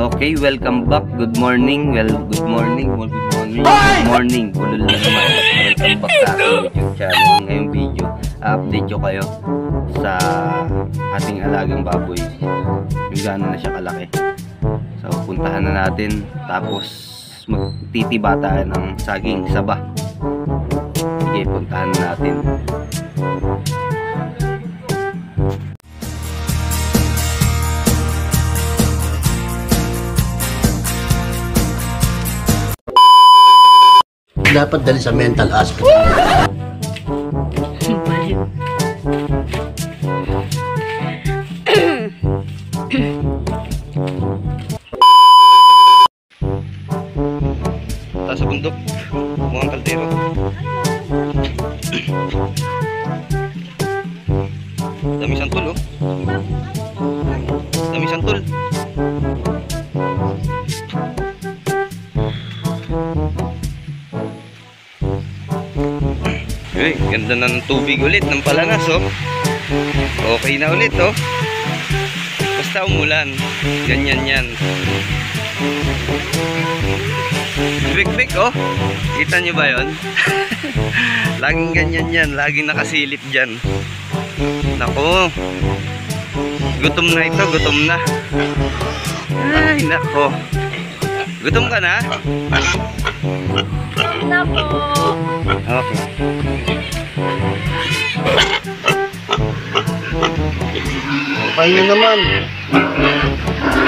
Okay, welcome back. Good morning. Well, good morning. Well, good morning. Good morning. Bulol na naman. Welcome back sa YouTube channel. Ngayong video, update ko kayo sa ating alagang baboy. Yung gano'n na siya kalaki. So, puntahan na natin. Tapos, magtitiba tayo ng saging saba. Sige, puntahan na natin. Dapat dali sa mental hospital. Taas sa bundok. Mukhang kaldero. Dami santol oh. Dami santol. Uy, ganda na ng tubig ulit ng palanas oh. Okay na ulit oh. Basta umulan. Ganyan yan. Big-big oh. Kita nyo ba yon? Laging ganyan yan. Laging nakasilip dyan. Nako. Gutom na ito. Gutom na. Ay, nako. Gutom ka na? Na po. Okay. Okay na naman.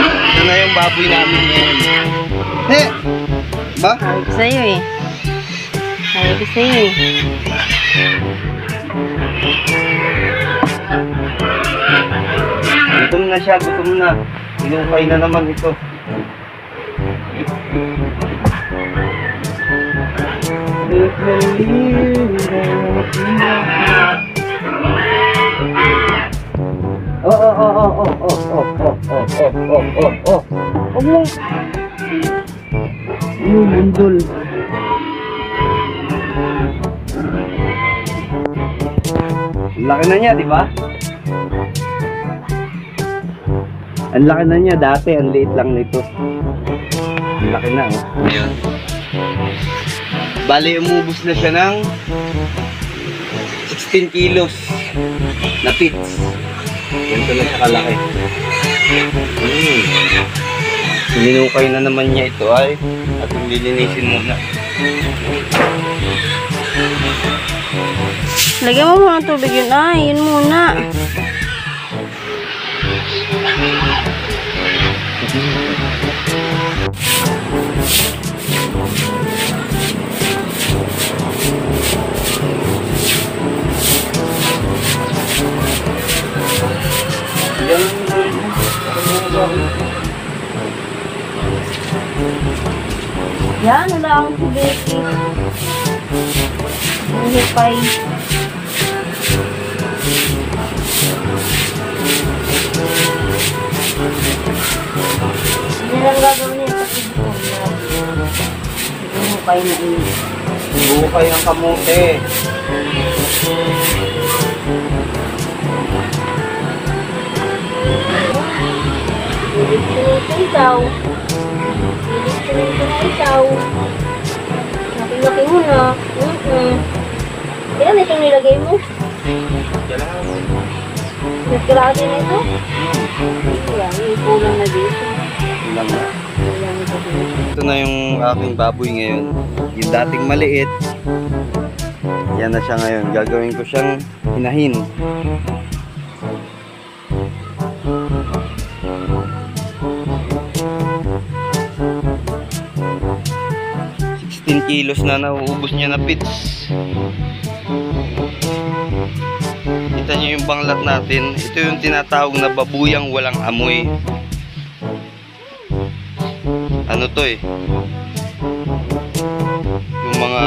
Ito na yung baboy namin ngayon. He! Ba? Sabi ko sa'yo eh. Sabi ko sa'yo eh. Gutom na siya, gutom na. Inukay na naman ito. Laki na niya, di ba? Ang laki na niya dati, ang liit lang nito. Ang laki na, oh. Ayun. Bali, umubos na siya ng 16 kilos na pits. Ganito na siya kalaki. Hmm. Na naman niya ito ay at lilinisin muna. Lagyan mo muna tubig yun. Ay, yun muna. Yan, wala akong tubig. Nahipay. Hindi lang gagawin yun. Buhukay na yun. Buhukay ng kamote. Buhukay kamote. Nagkalaki na ito? Yan, may kulang na dito. Na. Kulang na dito. Ito na yung aking baboy ngayon. Yung dating maliit, yan na siya ngayon. Gagawin ko siyang inahin. Sixteen kilos na nauubos niya na pits. Banglat natin. Ito yung tinatawag na babuyang walang amoy. Ano to eh? Yung mga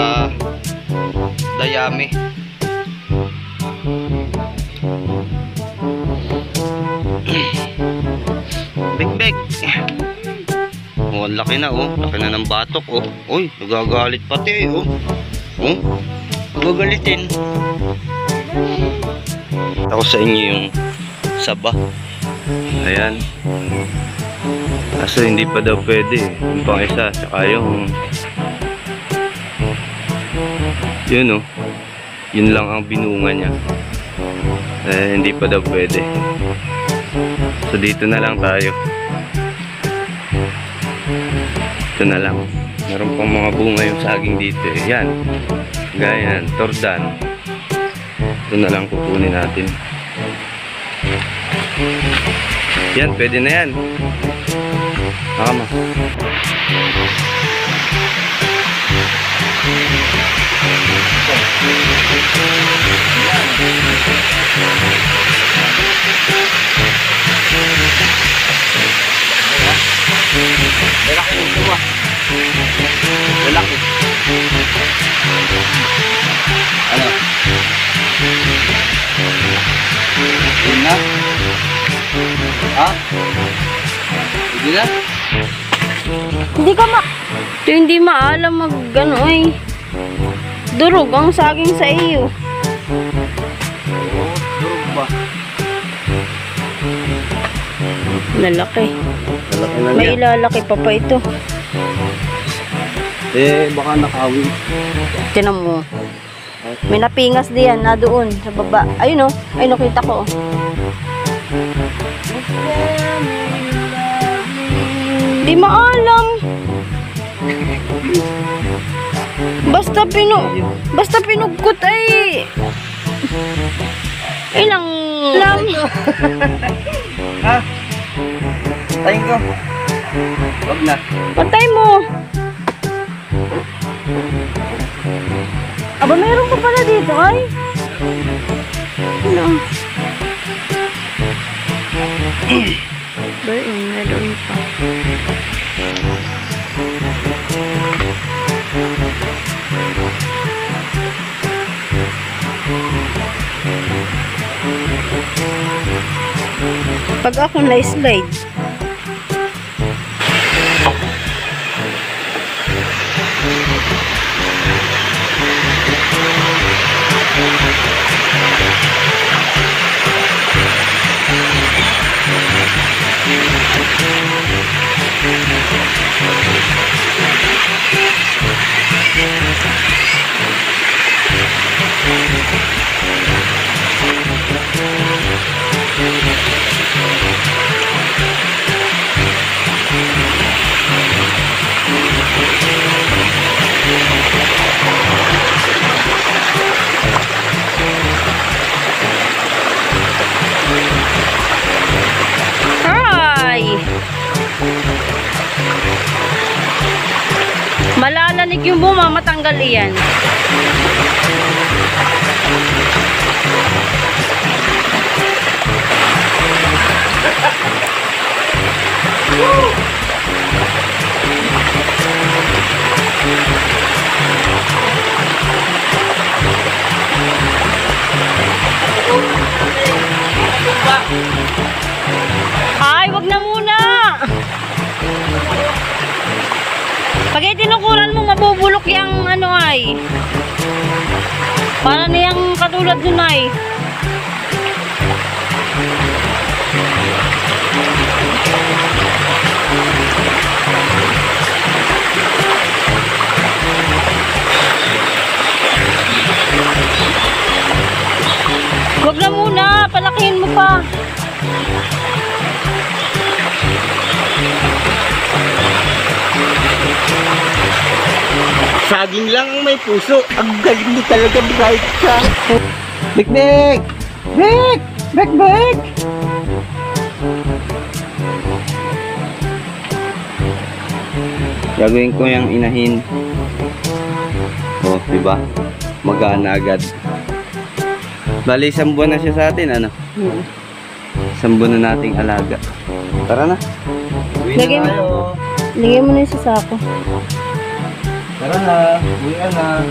dayami. Big big. Oh, laki na oh. Laki na ng batok oh. Uy, nagagalit pati eh oh. Oh. Nagagalitin. Ako sa inyo yung saba. Ayan. Kaso hindi pa daw pwede. Yung pang isa, tsaka yung... Yun oh. Yun lang ang binunga niya. Eh, hindi pa daw pwede. So dito na lang tayo. Ito na lang. Meron pang mga bunga yung saging dito eh. Yan. Gaya yan. Tordan. Ito na lang kukunin natin. Yan, pwede na yan. Tama. Lalaki Hindi na? Hindi ka ma... Ito hindi maalam mag ano ay. Durog ang saging sa iyo. Durog ba? Lalaki. Lalaki na May ilalaki pa pa ito. Eh, baka nakawi. Tinan mo. May napingas diyan na doon sa baba. Ayun oh. Ay nakita ko. oh. Di maalam. Basta pinu basta pinugkot ay ilang lang. Ha? Tayin ko. Wag na. Patay mo. Aba, meron pa pala dito, ay. Ano? Ba, yun, meron pa. Pag ako na-slide, buma, matanggal iyan. Ay, wag na muna! Pag tinukuran mo, mabubulok yung ano ay. Para niyang katulad nun ay. Wag na muna, palakihin mo pa. Saging lang ang may puso. Ang galing mo talaga, bright ka. Bek! Bek, Bek! Gagawin ko yung inahin. Oh, di ba? Magana agad. Bali, isang buwan na siya sa atin, ano? Isang buwan na nating alaga. Tara na. Uwi na Lagay mo. tayo. Lagay mo na yun sa sako. Tara na. Uwi ka na.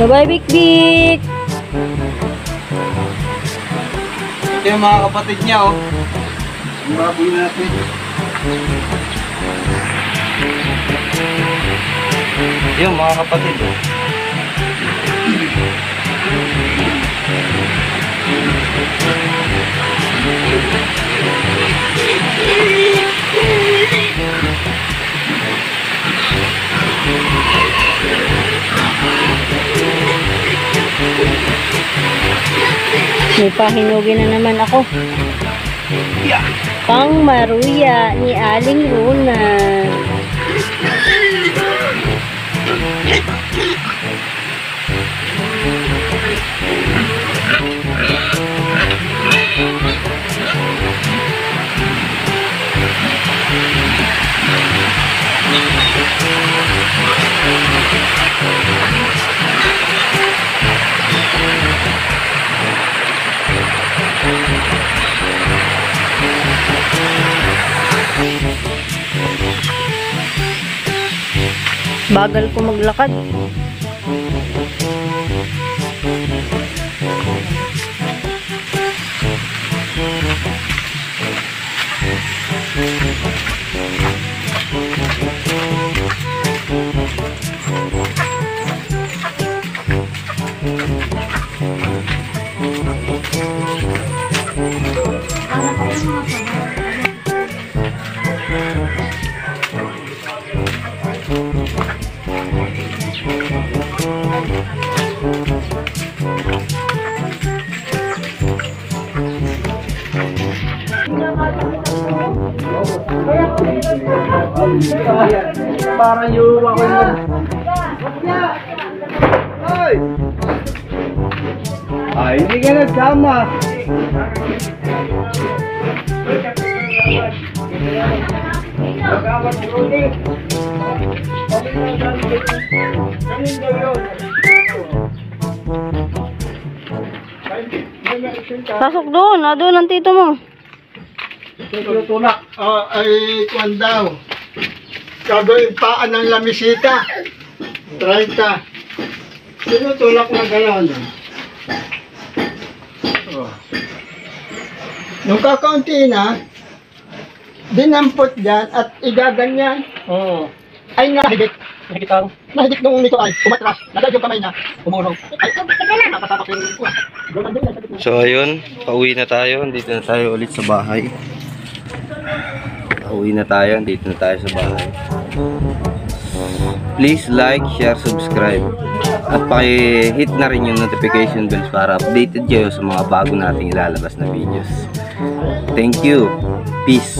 Bye-bye, Bik Bik! Ito yung mga kapatid niya, oh. Baboy natin. Yung mga kapatid, oh. May pahinugin na naman ako. Pang maruya ni Aling Runa. Bagal ko maglakad. Parang yung ako yung... Ay! Ay, hindi ka nagsama. Pasok doon. Ah, doon ang tito mo. Tutulak. Oh, ay, kwan daw. Gagawin paan ng lamisita. 30. Tinutulak na gano'n. Oh. Nung kakaunti na, dinampot dyan at igaganyan. Oo. Ay, nahigit. Nahigit ang? Nahigit nung nito ay umatras. Nagad yung kamay niya. Umurong. Ay, nakapapak yung kuha. Ganun din, nagad yung- So ayun, pauwi na tayo. Dito na tayo ulit sa bahay. Pauwi na tayo. Dito na tayo sa bahay. Please like, share, subscribe. At paki-hit na rin yung notification bells para updated kayo sa mga bago nating ilalabas na videos. Thank you. Peace.